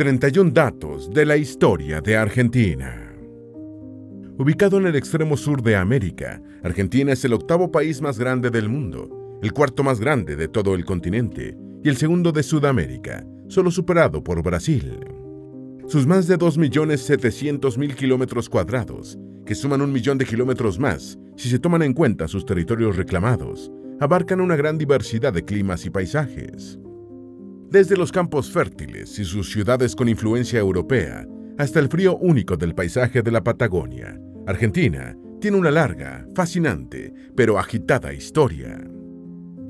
31 datos de la historia de Argentina. Ubicado en el extremo sur de América, Argentina es el octavo país más grande del mundo, el cuarto más grande de todo el continente y el segundo de Sudamérica, solo superado por Brasil. Sus más de 2.700.000 kilómetros cuadrados, que suman un millón de kilómetros más si se toman en cuenta sus territorios reclamados, abarcan una gran diversidad de climas y paisajes. Desde los campos fértiles y sus ciudades con influencia europea, hasta el frío único del paisaje de la Patagonia, Argentina tiene una larga, fascinante, pero agitada historia.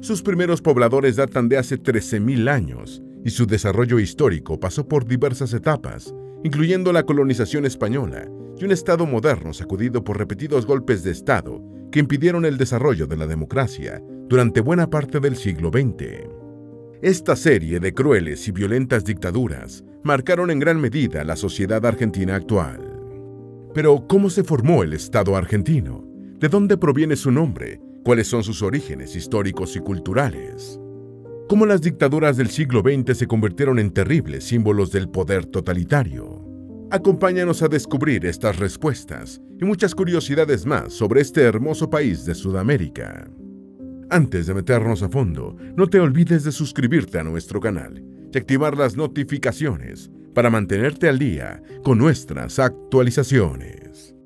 Sus primeros pobladores datan de hace 13.000 años y su desarrollo histórico pasó por diversas etapas, incluyendo la colonización española y un Estado moderno sacudido por repetidos golpes de Estado que impidieron el desarrollo de la democracia durante buena parte del siglo XX. Esta serie de crueles y violentas dictaduras marcaron en gran medida la sociedad argentina actual. Pero, ¿cómo se formó el Estado argentino? ¿De dónde proviene su nombre? ¿Cuáles son sus orígenes históricos y culturales? ¿Cómo las dictaduras del siglo XX se convirtieron en terribles símbolos del poder totalitario? Acompáñanos a descubrir estas respuestas y muchas curiosidades más sobre este hermoso país de Sudamérica. Antes de meternos a fondo, no te olvides de suscribirte a nuestro canal y activar las notificaciones para mantenerte al día con nuestras actualizaciones.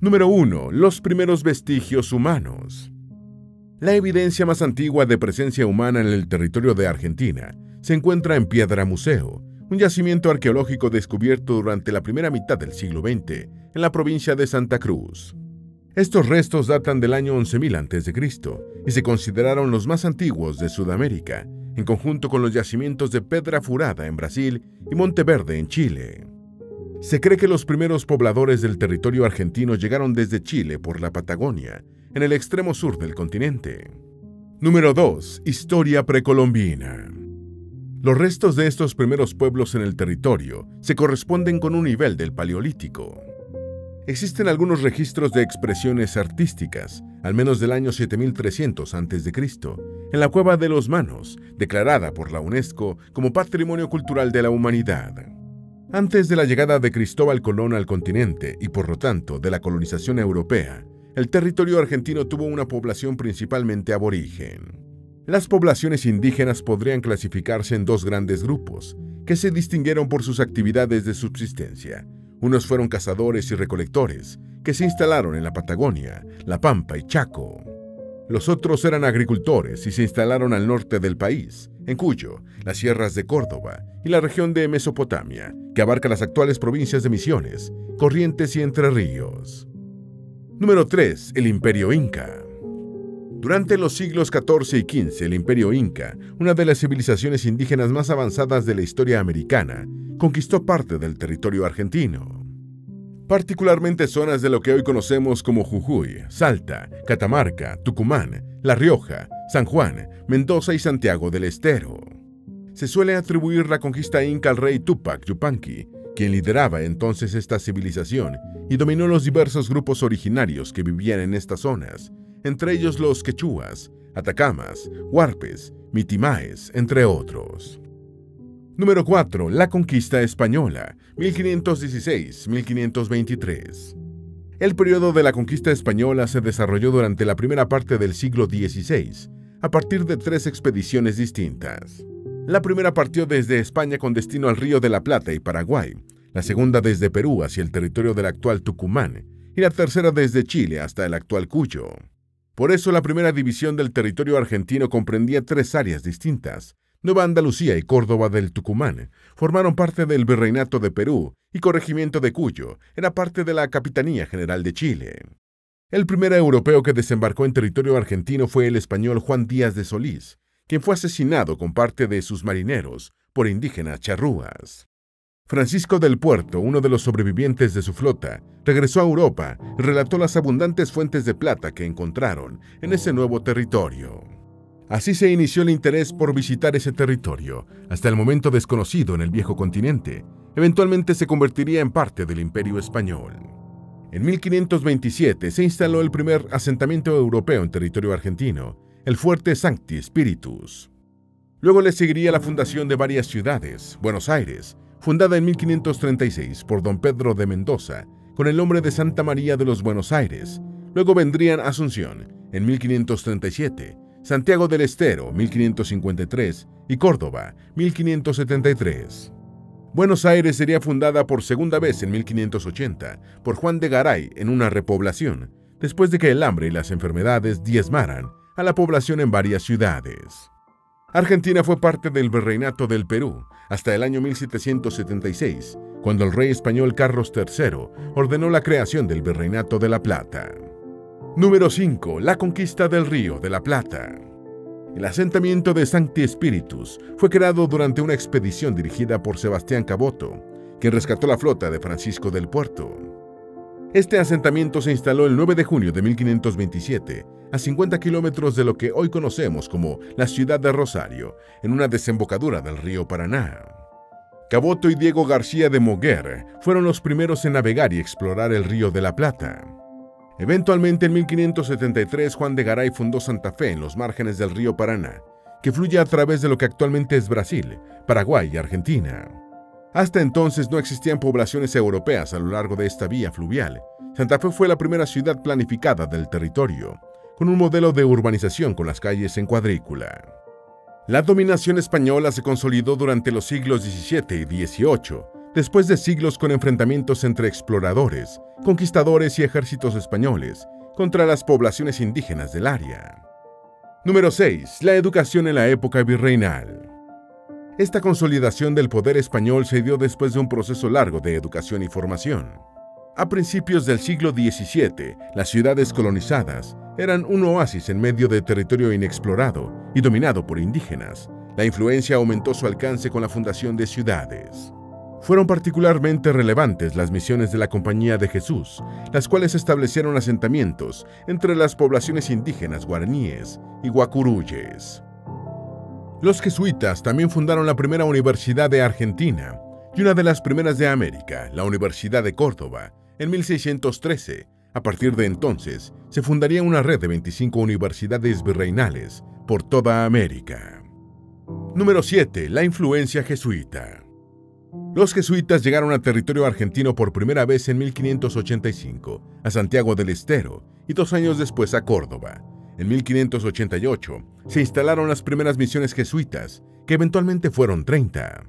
Número 1. Los primeros vestigios humanos. La evidencia más antigua de presencia humana en el territorio de Argentina se encuentra en Piedra Museo, un yacimiento arqueológico descubierto durante la primera mitad del siglo XX en la provincia de Santa Cruz. Estos restos datan del año 11.000 a.C. y se consideraron los más antiguos de Sudamérica, en conjunto con los yacimientos de Pedra Furada en Brasil y Monteverde en Chile. Se cree que los primeros pobladores del territorio argentino llegaron desde Chile por la Patagonia en el extremo sur del continente. Número 2. Historia precolombina. Los restos de estos primeros pueblos en el territorio se corresponden con un nivel del Paleolítico. Existen algunos registros de expresiones artísticas, al menos del año 7300 a.C., en la cueva de los Manos, declarada por la UNESCO como Patrimonio Cultural de la Humanidad. Antes de la llegada de Cristóbal Colón al continente y por lo tanto de la colonización europea, el territorio argentino tuvo una población principalmente aborigen. Las poblaciones indígenas podrían clasificarse en dos grandes grupos, que se distinguieron por sus actividades de subsistencia. Unos fueron cazadores y recolectores, que se instalaron en la Patagonia, La Pampa y Chaco. Los otros eran agricultores y se instalaron al norte del país, en Cuyo, las sierras de Córdoba y la región de Mesopotamia, que abarca las actuales provincias de Misiones, Corrientes y Entre Ríos. Número 3. El Imperio Inca. Durante los siglos XIV y XV, el Imperio Inca, una de las civilizaciones indígenas más avanzadas de la historia americana, conquistó parte del territorio argentino. Particularmente zonas de lo que hoy conocemos como Jujuy, Salta, Catamarca, Tucumán, La Rioja, San Juan, Mendoza y Santiago del Estero. Se suele atribuir la conquista inca al rey Tupac Yupanqui, quien lideraba entonces esta civilización y dominó los diversos grupos originarios que vivían en estas zonas, entre ellos los quechuas, atacamas, huarpes, mitimaes, entre otros. Número 4. La conquista española, 1516-1523. El periodo de la conquista española se desarrolló durante la primera parte del siglo XVI, a partir de tres expediciones distintas. La primera partió desde España con destino al Río de la Plata y Paraguay, la segunda desde Perú hacia el territorio del actual Tucumán y la tercera desde Chile hasta el actual Cuyo. Por eso la primera división del territorio argentino comprendía tres áreas distintas. Nueva Andalucía y Córdoba del Tucumán formaron parte del Virreinato de Perú y Corregimiento de Cuyo era parte de la Capitanía General de Chile. El primer europeo que desembarcó en territorio argentino fue el español Juan Díaz de Solís, quien fue asesinado con parte de sus marineros por indígenas charrúas. Francisco del Puerto, uno de los sobrevivientes de su flota, regresó a Europa y relató las abundantes fuentes de plata que encontraron en ese nuevo territorio. Así se inició el interés por visitar ese territorio, hasta el momento desconocido en el viejo continente, eventualmente se convertiría en parte del Imperio Español. En 1527 se instaló el primer asentamiento europeo en territorio argentino, el fuerte Sancti Spiritus. Luego le seguiría la fundación de varias ciudades, Buenos Aires, fundada en 1536 por don Pedro de Mendoza, con el nombre de Santa María de los Buenos Aires. Luego vendrían Asunción, en 1537, Santiago del Estero, 1553, y Córdoba, 1573. Buenos Aires sería fundada por segunda vez en 1580 por Juan de Garay en una repoblación, después de que el hambre y las enfermedades diezmaran a la población en varias ciudades. Argentina fue parte del virreinato del Perú hasta el año 1776, cuando el rey español Carlos III ordenó la creación del virreinato de La Plata. Número 5. La conquista del río de la Plata. El asentamiento de Sancti Spiritus fue creado durante una expedición dirigida por Sebastián Caboto, quien rescató la flota de Francisco del Puerto. Este asentamiento se instaló el 9 de junio de 1527 a 50 kilómetros de lo que hoy conocemos como la ciudad de Rosario, en una desembocadura del río Paraná. Caboto y Diego García de Moguer fueron los primeros en navegar y explorar el río de la Plata. Eventualmente en 1573 Juan de Garay fundó Santa Fe en los márgenes del río Paraná, que fluye a través de lo que actualmente es Brasil, Paraguay y Argentina. Hasta entonces no existían poblaciones europeas a lo largo de esta vía fluvial. Santa Fe fue la primera ciudad planificada del territorio, con un modelo de urbanización con las calles en cuadrícula. La dominación española se consolidó durante los siglos XVII y XVIII, después de siglos con enfrentamientos entre exploradores, conquistadores y ejércitos españoles contra las poblaciones indígenas del área. Número 6. La educación en la época virreinal. Esta consolidación del poder español se dio después de un proceso largo de educación y formación. A principios del siglo XVII, las ciudades colonizadas eran un oasis en medio de territorio inexplorado y dominado por indígenas. La influencia aumentó su alcance con la fundación de ciudades. Fueron particularmente relevantes las misiones de la Compañía de Jesús, las cuales establecieron asentamientos entre las poblaciones indígenas guaraníes y guacuruyes. Los jesuitas también fundaron la primera universidad de Argentina y una de las primeras de América, la Universidad de Córdoba, en 1613, a partir de entonces, se fundaría una red de 25 universidades virreinales por toda América. Número 7. La influencia jesuita. Los jesuitas llegaron a territorio argentino por primera vez en 1585, a Santiago del Estero y dos años después a Córdoba. En 1588 se instalaron las primeras misiones jesuitas, que eventualmente fueron 30.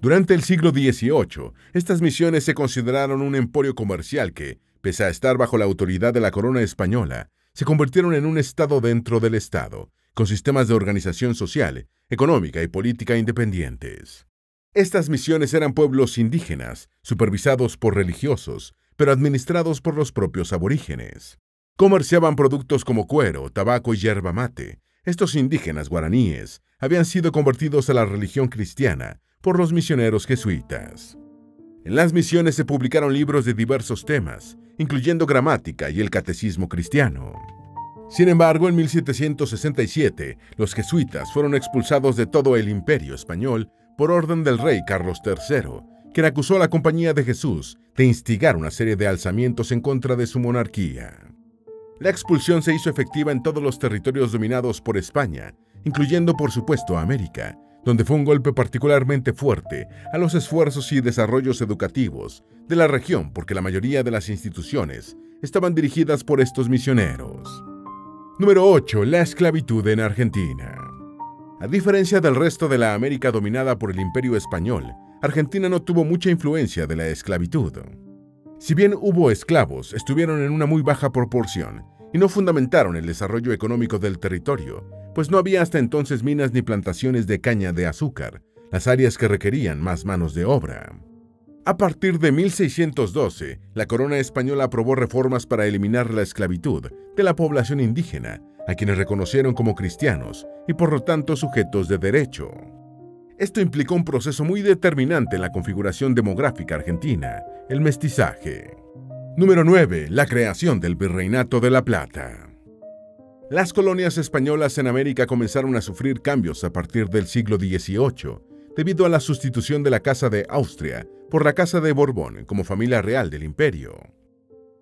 Durante el siglo XVIII, estas misiones se consideraron un emporio comercial que, pese a estar bajo la autoridad de la corona española, se convirtieron en un Estado dentro del Estado, con sistemas de organización social, económica y política independientes. Estas misiones eran pueblos indígenas, supervisados por religiosos, pero administrados por los propios aborígenes. Comerciaban productos como cuero, tabaco y yerba mate. Estos indígenas guaraníes habían sido convertidos a la religión cristiana por los misioneros jesuitas. En las misiones se publicaron libros de diversos temas, incluyendo gramática y el catecismo cristiano. Sin embargo, en 1767, los jesuitas fueron expulsados de todo el imperio español por orden del rey Carlos III, quien acusó a la Compañía de Jesús de instigar una serie de alzamientos en contra de su monarquía. La expulsión se hizo efectiva en todos los territorios dominados por España, incluyendo por supuesto América, donde fue un golpe particularmente fuerte a los esfuerzos y desarrollos educativos de la región porque la mayoría de las instituciones estaban dirigidas por estos misioneros. Número 8. La esclavitud en Argentina. A diferencia del resto de la América dominada por el Imperio Español, Argentina no tuvo mucha influencia de la esclavitud. Si bien hubo esclavos, estuvieron en una muy baja proporción y no fundamentaron el desarrollo económico del territorio, pues no había hasta entonces minas ni plantaciones de caña de azúcar, las áreas que requerían más manos de obra. A partir de 1612, la corona española aprobó reformas para eliminar la esclavitud de la población indígena, a quienes reconocieron como cristianos y por lo tanto sujetos de derecho. Esto implicó un proceso muy determinante en la configuración demográfica argentina, el mestizaje. Número 9. La creación del Virreinato de la Plata. Las colonias españolas en América comenzaron a sufrir cambios a partir del siglo XVIII, debido a la sustitución de la Casa de Austria por la Casa de Borbón como familia real del imperio.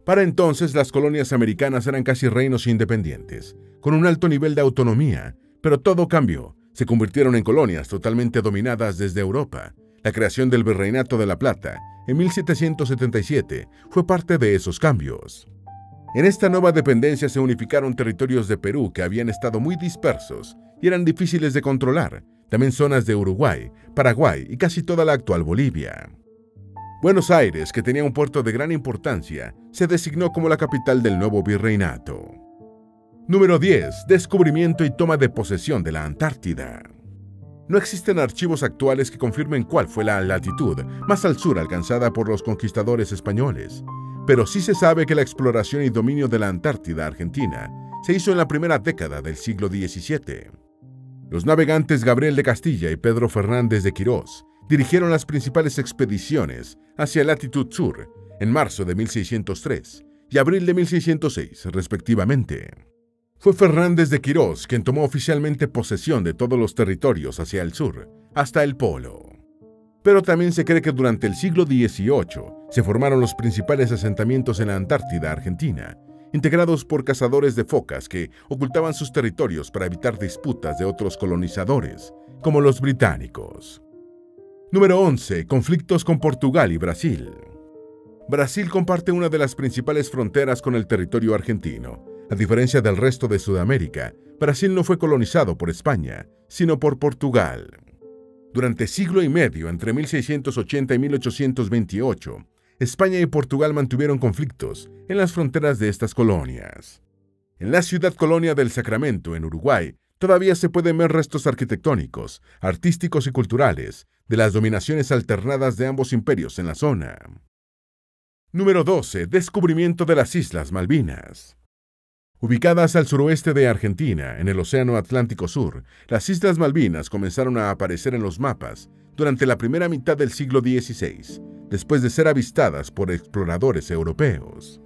Para entonces las colonias americanas eran casi reinos independientes, con un alto nivel de autonomía, pero todo cambió. Se convirtieron en colonias totalmente dominadas desde Europa. La creación del Virreinato de la Plata en 1777 fue parte de esos cambios. En esta nueva dependencia se unificaron territorios de Perú que habían estado muy dispersos y eran difíciles de controlar, también zonas de Uruguay, Paraguay y casi toda la actual Bolivia. Buenos Aires, que tenía un puerto de gran importancia, se designó como la capital del nuevo virreinato. Número 10. Descubrimiento y toma de posesión de la Antártida. No existen archivos actuales que confirmen cuál fue la latitud más al sur alcanzada por los conquistadores españoles, pero sí se sabe que la exploración y dominio de la Antártida Argentina se hizo en la primera década del siglo XVII. Los navegantes Gabriel de Castilla y Pedro Fernández de Quirós dirigieron las principales expediciones hacia latitud sur en marzo de 1603 y abril de 1606, respectivamente. Fue Fernández de Quirós quien tomó oficialmente posesión de todos los territorios hacia el sur, hasta el polo. Pero también se cree que durante el siglo XVIII se formaron los principales asentamientos en la Antártida Argentina, integrados por cazadores de focas que ocultaban sus territorios para evitar disputas de otros colonizadores, como los británicos. Número 11. Conflictos con Portugal y Brasil. Brasil comparte una de las principales fronteras con el territorio argentino. A diferencia del resto de Sudamérica, Brasil no fue colonizado por España, sino por Portugal. Durante siglo y medio, entre 1680 y 1828, España y Portugal mantuvieron conflictos en las fronteras de estas colonias. En la ciudad colonia del Sacramento, en Uruguay, todavía se pueden ver restos arquitectónicos, artísticos y culturales de las dominaciones alternadas de ambos imperios en la zona. Número 12. Descubrimiento de las Islas Malvinas. Ubicadas al suroeste de Argentina, en el Océano Atlántico Sur, las Islas Malvinas comenzaron a aparecer en los mapas durante la primera mitad del siglo XVI, después de ser avistadas por exploradores europeos.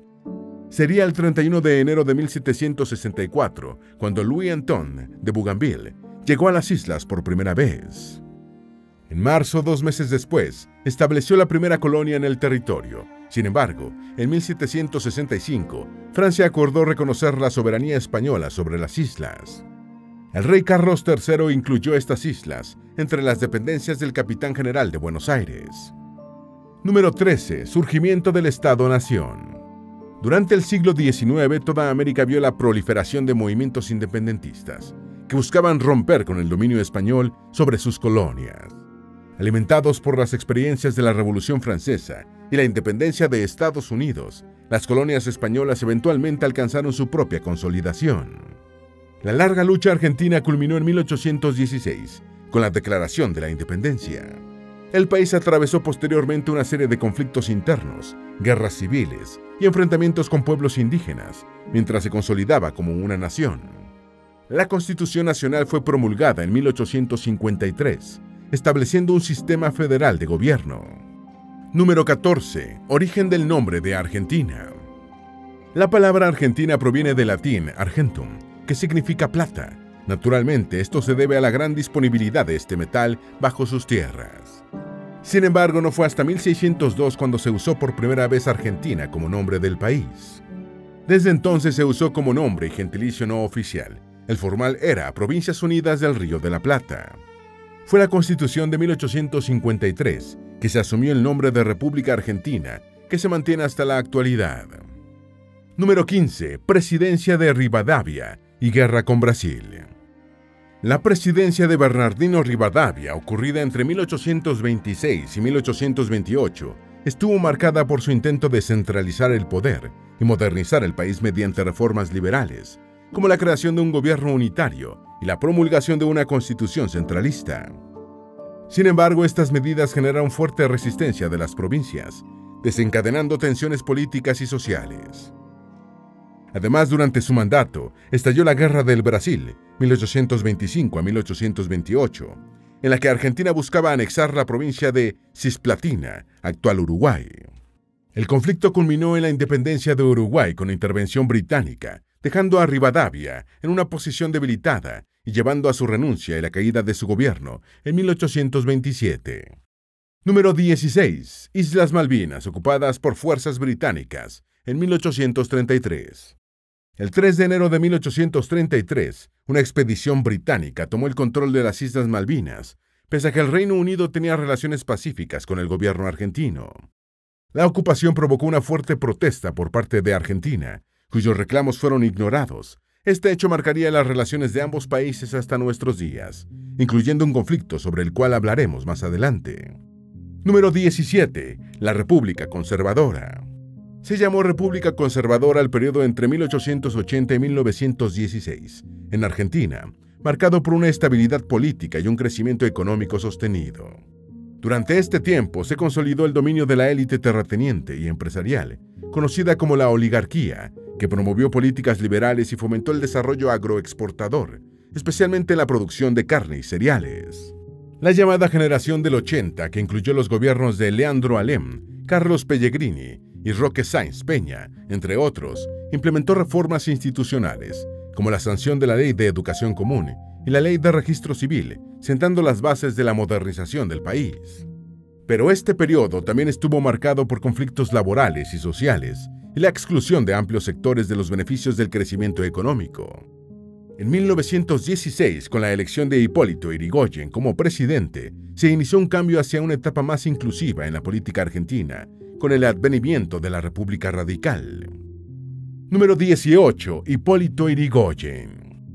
Sería el 31 de enero de 1764 cuando Louis Anton de Bougainville llegó a las islas por primera vez. En marzo, dos meses después, estableció la primera colonia en el territorio, sin embargo, en 1765, Francia acordó reconocer la soberanía española sobre las islas. El rey Carlos III incluyó estas islas entre las dependencias del Capitán General de Buenos Aires. Número 13. Surgimiento del Estado-Nación. Durante el siglo XIX, toda América vio la proliferación de movimientos independentistas que buscaban romper con el dominio español sobre sus colonias. Alimentados por las experiencias de la Revolución Francesa y la independencia de Estados Unidos, las colonias españolas eventualmente alcanzaron su propia consolidación. La larga lucha argentina culminó en 1816, con la declaración de la independencia. El país atravesó posteriormente una serie de conflictos internos, guerras civiles y enfrentamientos con pueblos indígenas, mientras se consolidaba como una nación. La Constitución Nacional fue promulgada en 1853, estableciendo un sistema federal de gobierno. Número 14. Origen del nombre de Argentina. La palabra Argentina proviene del latín argentum, que significa plata. Naturalmente, esto se debe a la gran disponibilidad de este metal bajo sus tierras. Sin embargo, no fue hasta 1602 cuando se usó por primera vez Argentina como nombre del país. Desde entonces se usó como nombre y gentilicio no oficial. El formal era Provincias Unidas del Río de la Plata. Fue la Constitución de 1853 que se asumió el nombre de República Argentina, que se mantiene hasta la actualidad. Número 15. Presidencia de Rivadavia y guerra con Brasil. La presidencia de Bernardino Rivadavia, ocurrida entre 1826 y 1828, estuvo marcada por su intento de centralizar el poder y modernizar el país mediante reformas liberales, como la creación de un gobierno unitario y la promulgación de una constitución centralista. Sin embargo, estas medidas generaron fuerte resistencia de las provincias, desencadenando tensiones políticas y sociales. Además, durante su mandato, estalló la Guerra del Brasil, 1825 a 1828, en la que Argentina buscaba anexar la provincia de Cisplatina, actual Uruguay. El conflicto culminó en la independencia de Uruguay con intervención británica, dejando a Rivadavia en una posición debilitada y llevando a su renuncia y la caída de su gobierno en 1827. Número 16. Islas Malvinas, ocupadas por fuerzas británicas en 1833. El 3 de enero de 1833, una expedición británica tomó el control de las Islas Malvinas, pese a que el Reino Unido tenía relaciones pacíficas con el gobierno argentino. La ocupación provocó una fuerte protesta por parte de Argentina, cuyos reclamos fueron ignorados. Este hecho marcaría las relaciones de ambos países hasta nuestros días, incluyendo un conflicto sobre el cual hablaremos más adelante. Número 17. La República Conservadora. Se llamó República Conservadora al periodo entre 1880 y 1916, en Argentina, marcado por una estabilidad política y un crecimiento económico sostenido. Durante este tiempo se consolidó el dominio de la élite terrateniente y empresarial, conocida como la oligarquía, que promovió políticas liberales y fomentó el desarrollo agroexportador, especialmente en la producción de carne y cereales. La llamada generación del 80, que incluyó los gobiernos de Leandro Alem, Carlos Pellegrini y Roque Sáenz Peña, entre otros, implementó reformas institucionales, como la sanción de la Ley de Educación Común y la Ley de Registro Civil, sentando las bases de la modernización del país. Pero este periodo también estuvo marcado por conflictos laborales y sociales y la exclusión de amplios sectores de los beneficios del crecimiento económico. En 1916, con la elección de Hipólito Yrigoyen como presidente, se inició un cambio hacia una etapa más inclusiva en la política argentina, con el advenimiento de la República Radical. Número 18. Hipólito Yrigoyen.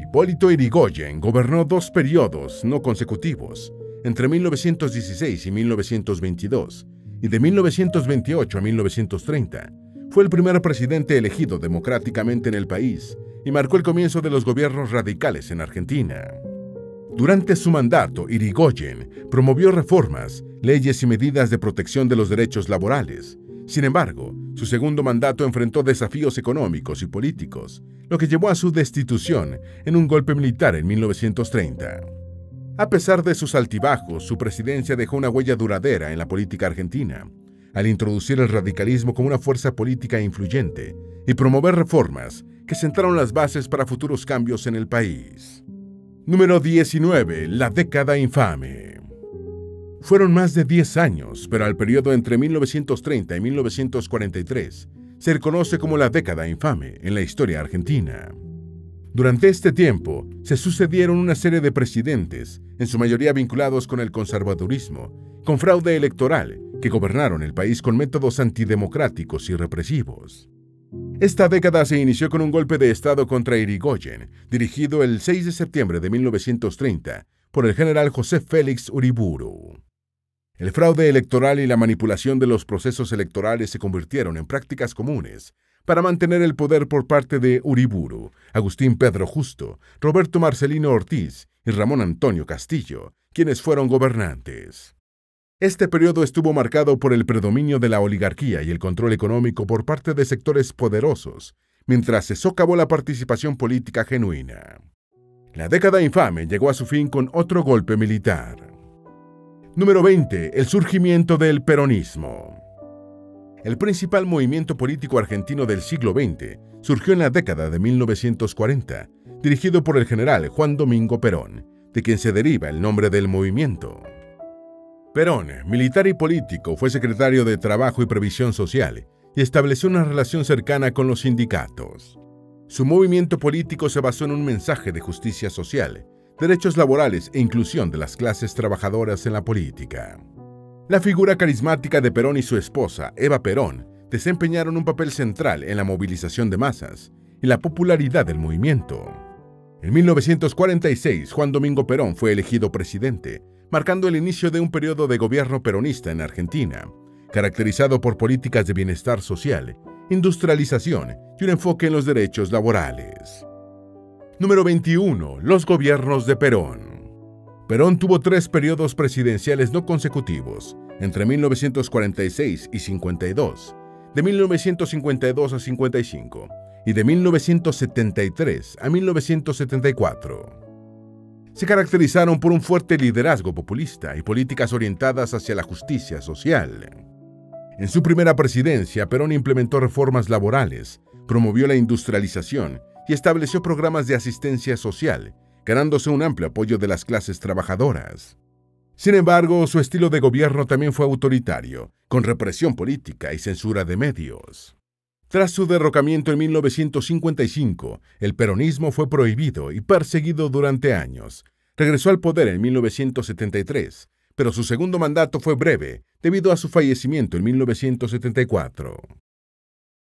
Hipólito Yrigoyen gobernó dos periodos no consecutivos, entre 1916 y 1922, y de 1928 a 1930. Fue el primer presidente elegido democráticamente en el país y marcó el comienzo de los gobiernos radicales en Argentina. Durante su mandato, Irigoyen promovió reformas, leyes y medidas de protección de los derechos laborales. Sin embargo, su segundo mandato enfrentó desafíos económicos y políticos, lo que llevó a su destitución en un golpe militar en 1930. A pesar de sus altibajos, su presidencia dejó una huella duradera en la política argentina, al introducir el radicalismo como una fuerza política influyente y promover reformas que sentaron las bases para futuros cambios en el país. Número 19. La década infame. Fueron más de 10 años, pero al periodo entre 1930 y 1943 se reconoce como la década infame en la historia argentina. Durante este tiempo se sucedieron una serie de presidentes, en su mayoría vinculados con el conservadurismo, con fraude electoral, que gobernaron el país con métodos antidemocráticos y represivos. Esta década se inició con un golpe de Estado contra Irigoyen, dirigido el 6 de septiembre de 1930 por el general José Félix Uriburu. El fraude electoral y la manipulación de los procesos electorales se convirtieron en prácticas comunes para mantener el poder por parte de Uriburu, Agustín Pedro Justo, Roberto Marcelino Ortiz y Ramón Antonio Castillo, quienes fueron gobernantes. Este periodo estuvo marcado por el predominio de la oligarquía y el control económico por parte de sectores poderosos, mientras se socavó la participación política genuina. La década infame llegó a su fin con otro golpe militar. Número 20. El surgimiento del peronismo. El principal movimiento político argentino del siglo XX surgió en la década de 1940, dirigido por el general Juan Domingo Perón, de quien se deriva el nombre del movimiento. Perón, militar y político, fue secretario de Trabajo y Previsión Social y estableció una relación cercana con los sindicatos. Su movimiento político se basó en un mensaje de justicia social derechos laborales e inclusión de las clases trabajadoras en la política. La figura carismática de Perón y su esposa, Eva Perón, desempeñaron un papel central en la movilización de masas y la popularidad del movimiento. En 1946, Juan Domingo Perón fue elegido presidente, marcando el inicio de un periodo de gobierno peronista en Argentina, caracterizado por políticas de bienestar social, industrialización y un enfoque en los derechos laborales. Número 21. Los gobiernos de Perón. Perón tuvo tres periodos presidenciales no consecutivos, entre 1946 y 52, de 1952 a 55 y de 1973 a 1974. Se caracterizaron por un fuerte liderazgo populista y políticas orientadas hacia la justicia social. En su primera presidencia, Perón implementó reformas laborales, promovió la industrialización y estableció programas de asistencia social, ganándose un amplio apoyo de las clases trabajadoras. Sin embargo, su estilo de gobierno también fue autoritario, con represión política y censura de medios. Tras su derrocamiento en 1955, el peronismo fue prohibido y perseguido durante años. Regresó al poder en 1973, pero su segundo mandato fue breve debido a su fallecimiento en 1974.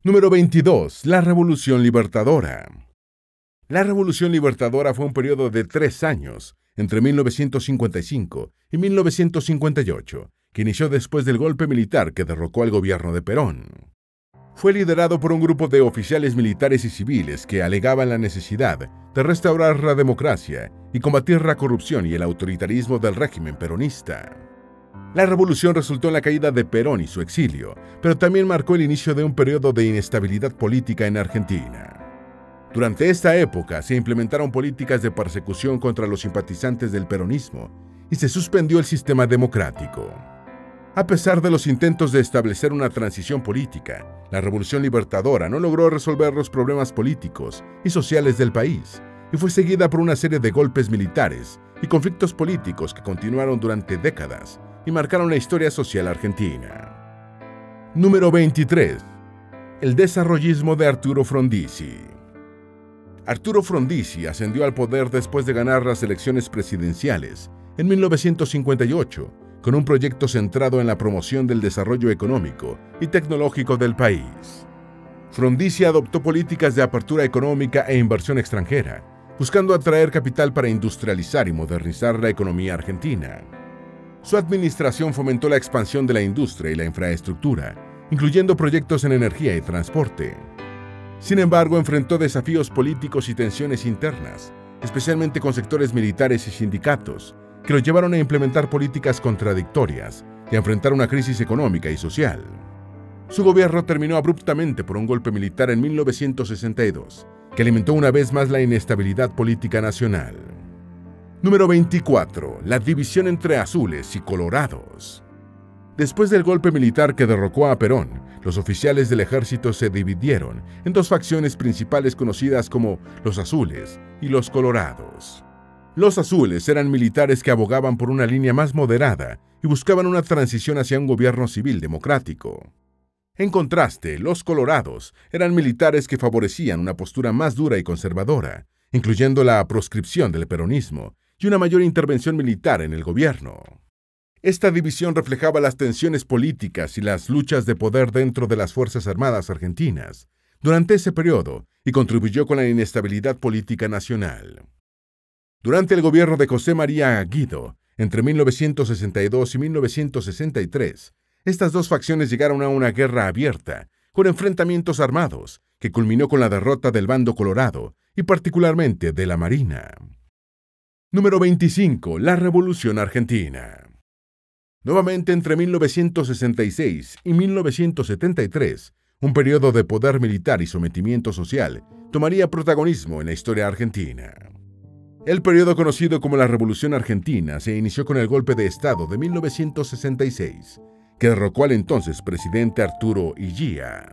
Número 22. La Revolución Libertadora. La Revolución Libertadora fue un periodo de tres años, entre 1955 y 1958, que inició después del golpe militar que derrocó al gobierno de Perón. Fue liderado por un grupo de oficiales militares y civiles que alegaban la necesidad de restaurar la democracia y combatir la corrupción y el autoritarismo del régimen peronista. La revolución resultó en la caída de Perón y su exilio, pero también marcó el inicio de un periodo de inestabilidad política en Argentina. Durante esta época se implementaron políticas de persecución contra los simpatizantes del peronismo y se suspendió el sistema democrático. A pesar de los intentos de establecer una transición política, la Revolución Libertadora no logró resolver los problemas políticos y sociales del país y fue seguida por una serie de golpes militares y conflictos políticos que continuaron durante décadas y marcaron la historia social argentina. Número 23. El desarrollismo de Arturo Frondizi. Arturo Frondizi ascendió al poder después de ganar las elecciones presidenciales en 1958 con un proyecto centrado en la promoción del desarrollo económico y tecnológico del país. Frondizi adoptó políticas de apertura económica e inversión extranjera, buscando atraer capital para industrializar y modernizar la economía argentina. Su administración fomentó la expansión de la industria y la infraestructura, incluyendo proyectos en energía y transporte. Sin embargo, enfrentó desafíos políticos y tensiones internas, especialmente con sectores militares y sindicatos, que lo llevaron a implementar políticas contradictorias y a enfrentar una crisis económica y social. Su gobierno terminó abruptamente por un golpe militar en 1962, que alimentó una vez más la inestabilidad política nacional. Número 24. La división entre azules y colorados. Después del golpe militar que derrocó a Perón, los oficiales del ejército se dividieron en dos facciones principales conocidas como los azules y los colorados. Los azules eran militares que abogaban por una línea más moderada y buscaban una transición hacia un gobierno civil democrático. En contraste, los colorados eran militares que favorecían una postura más dura y conservadora, incluyendo la proscripción del peronismo y una mayor intervención militar en el gobierno. Esta división reflejaba las tensiones políticas y las luchas de poder dentro de las Fuerzas Armadas argentinas durante ese periodo y contribuyó con la inestabilidad política nacional. Durante el gobierno de José María Guido, entre 1962 y 1963, estas dos facciones llegaron a una guerra abierta, con enfrentamientos armados, que culminó con la derrota del bando colorado y particularmente de la Marina. Número 25. La Revolución Argentina. Nuevamente entre 1966 y 1973, un periodo de poder militar y sometimiento social tomaría protagonismo en la historia argentina. El periodo conocido como la Revolución Argentina se inició con el golpe de Estado de 1966, que derrocó al entonces presidente Arturo Illía.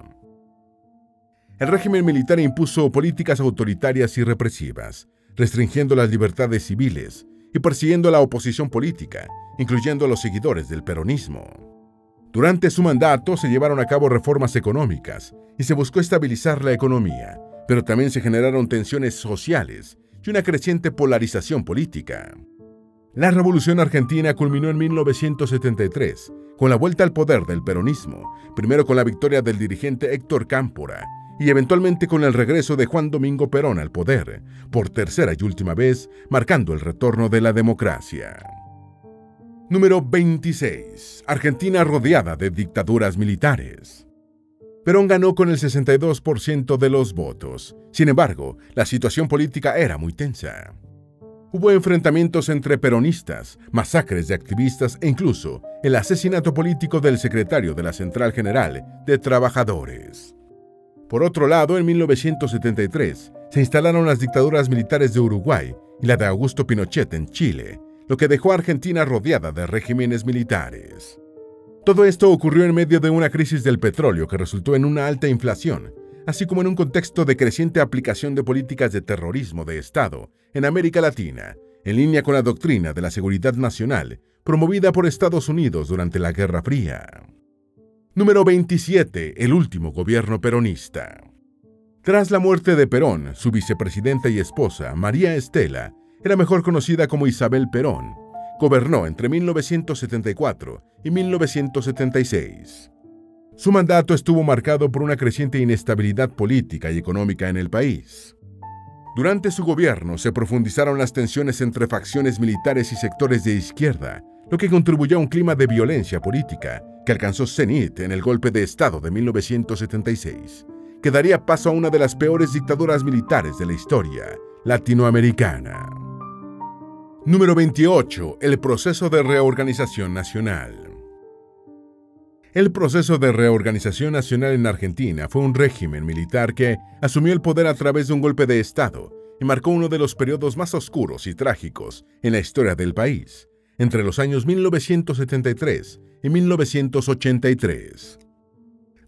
El régimen militar impuso políticas autoritarias y represivas, restringiendo las libertades civiles y persiguiendo la oposición política, incluyendo a los seguidores del peronismo. Durante su mandato se llevaron a cabo reformas económicas y se buscó estabilizar la economía, pero también se generaron tensiones sociales y una creciente polarización política. La Revolución Argentina culminó en 1973 con la vuelta al poder del peronismo, primero con la victoria del dirigente Héctor Cámpora y eventualmente con el regreso de Juan Domingo Perón al poder, por tercera y última vez, marcando el retorno de la democracia. Número 26. Argentina rodeada de dictaduras militares. Perón ganó con el 62% de los votos. Sin embargo, la situación política era muy tensa. Hubo enfrentamientos entre peronistas, masacres de activistas e incluso el asesinato político del secretario de la Central General de Trabajadores. Por otro lado, en 1973 se instalaron las dictaduras militares de Uruguay y la de Augusto Pinochet en Chile, lo que dejó a Argentina rodeada de regímenes militares. Todo esto ocurrió en medio de una crisis del petróleo que resultó en una alta inflación, así como en un contexto de creciente aplicación de políticas de terrorismo de Estado en América Latina, en línea con la doctrina de la seguridad nacional promovida por Estados Unidos durante la Guerra Fría. Número 27. El último gobierno peronista. Tras la muerte de Perón, su vicepresidenta y esposa, María Estela, era mejor conocida como Isabel Perón, gobernó entre 1974 y 1976. Su mandato estuvo marcado por una creciente inestabilidad política y económica en el país. Durante su gobierno se profundizaron las tensiones entre facciones militares y sectores de izquierda, lo que contribuyó a un clima de violencia política que alcanzó cenit en el golpe de Estado de 1976, que daría paso a una de las peores dictaduras militares de la historia latinoamericana. Número 28. El proceso de reorganización nacional. El proceso de reorganización nacional en Argentina fue un régimen militar que asumió el poder a través de un golpe de Estado y marcó uno de los periodos más oscuros y trágicos en la historia del país, entre los años 1973 y 1983.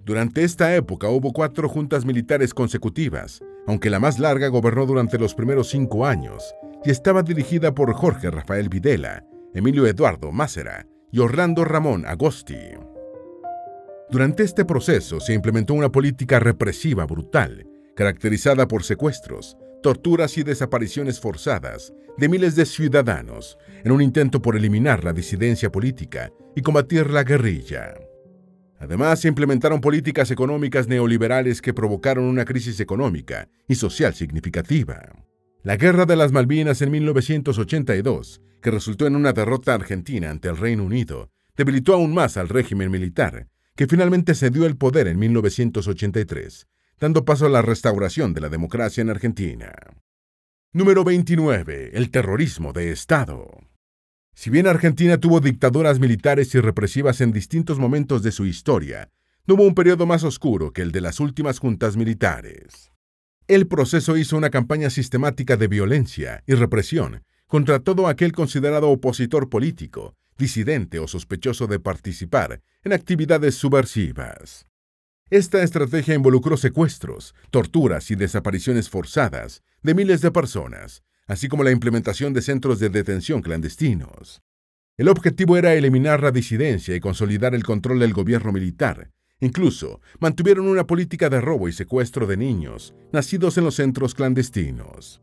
Durante esta época hubo cuatro juntas militares consecutivas, aunque la más larga gobernó durante los primeros cinco años y estaba dirigida por Jorge Rafael Videla, Emilio Eduardo Mácera y Orlando Ramón Agosti. Durante este proceso se implementó una política represiva brutal, caracterizada por secuestros, torturas y desapariciones forzadas de miles de ciudadanos, en un intento por eliminar la disidencia política y combatir la guerrilla. Además, se implementaron políticas económicas neoliberales que provocaron una crisis económica y social significativa. La Guerra de las Malvinas en 1982, que resultó en una derrota argentina ante el Reino Unido, debilitó aún más al régimen militar que finalmente cedió el poder en 1983, dando paso a la restauración de la democracia en Argentina. Número 29. El terrorismo de Estado. Si bien Argentina tuvo dictaduras militares y represivas en distintos momentos de su historia, no hubo un periodo más oscuro que el de las últimas juntas militares. El proceso hizo una campaña sistemática de violencia y represión contra todo aquel considerado opositor político, disidente o sospechoso de participar en actividades subversivas. Esta estrategia involucró secuestros, torturas y desapariciones forzadas de miles de personas, así como la implementación de centros de detención clandestinos. El objetivo era eliminar la disidencia y consolidar el control del gobierno militar. Incluso mantuvieron una política de robo y secuestro de niños nacidos en los centros clandestinos.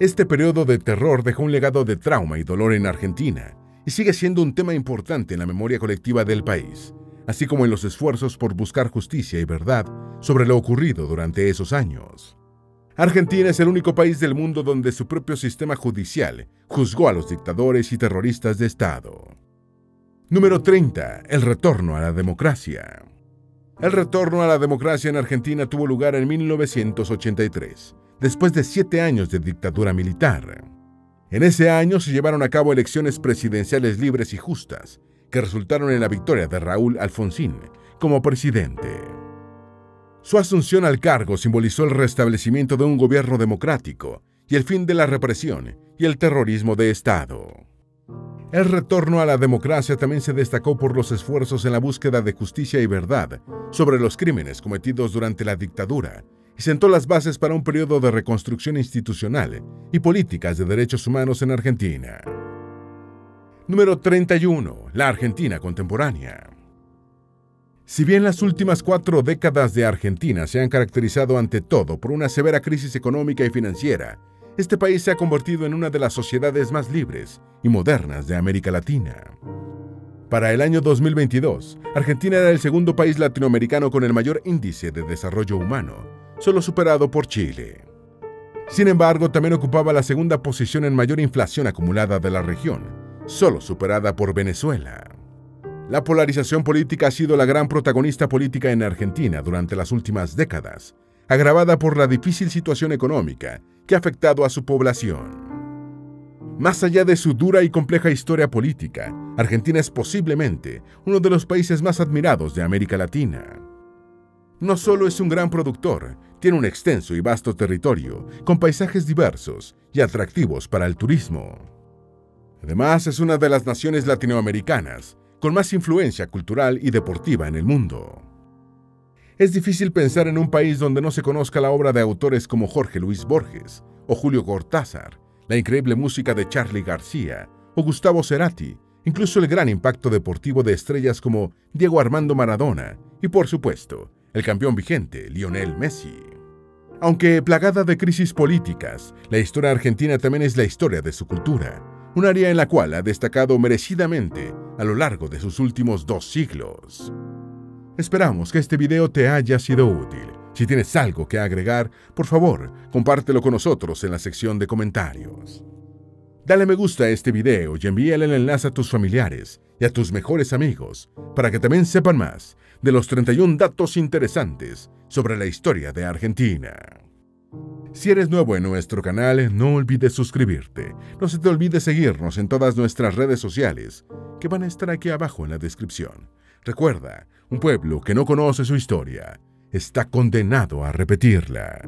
Este periodo de terror dejó un legado de trauma y dolor en Argentina, y sigue siendo un tema importante en la memoria colectiva del país, así como en los esfuerzos por buscar justicia y verdad sobre lo ocurrido durante esos años. Argentina es el único país del mundo donde su propio sistema judicial juzgó a los dictadores y terroristas de Estado. Número 30. El retorno a la democracia. El retorno a la democracia en Argentina tuvo lugar en 1983, después de siete años de dictadura militar. En ese año se llevaron a cabo elecciones presidenciales libres y justas, que resultaron en la victoria de Raúl Alfonsín como presidente. Su asunción al cargo simbolizó el restablecimiento de un gobierno democrático y el fin de la represión y el terrorismo de Estado. El retorno a la democracia también se destacó por los esfuerzos en la búsqueda de justicia y verdad sobre los crímenes cometidos durante la dictadura y sentó las bases para un periodo de reconstrucción institucional y políticas de derechos humanos en Argentina. Número 31. La Argentina contemporánea. Si bien las últimas cuatro décadas de Argentina se han caracterizado ante todo por una severa crisis económica y financiera, este país se ha convertido en una de las sociedades más libres y modernas de América Latina. Para el año 2022, Argentina era el segundo país latinoamericano con el mayor índice de desarrollo humano, solo superado por Chile. Sin embargo, también ocupaba la segunda posición en mayor inflación acumulada de la región, solo superada por Venezuela. La polarización política ha sido la gran protagonista política en Argentina durante las últimas décadas, agravada por la difícil situación económica que ha afectado a su población. Más allá de su dura y compleja historia política, Argentina es posiblemente uno de los países más admirados de América Latina. No solo es un gran productor, tiene un extenso y vasto territorio, con paisajes diversos y atractivos para el turismo. Además, es una de las naciones latinoamericanas con más influencia cultural y deportiva en el mundo. Es difícil pensar en un país donde no se conozca la obra de autores como Jorge Luis Borges o Julio Cortázar, la increíble música de Charlie García o Gustavo Cerati, incluso el gran impacto deportivo de estrellas como Diego Armando Maradona y, por supuesto, el campeón vigente Lionel Messi. Aunque plagada de crisis políticas, la historia argentina también es la historia de su cultura, un área en la cual ha destacado merecidamente a lo largo de sus últimos dos siglos. Esperamos que este video te haya sido útil. Si tienes algo que agregar, por favor, compártelo con nosotros en la sección de comentarios. Dale me gusta a este video y envíale el enlace a tus familiares y a tus mejores amigos para que también sepan más de los 31 datos interesantes sobre la historia de Argentina. Si eres nuevo en nuestro canal, no olvides suscribirte. No se te olvide seguirnos en todas nuestras redes sociales, que van a estar aquí abajo en la descripción. Recuerda, un pueblo que no conoce su historia está condenado a repetirla.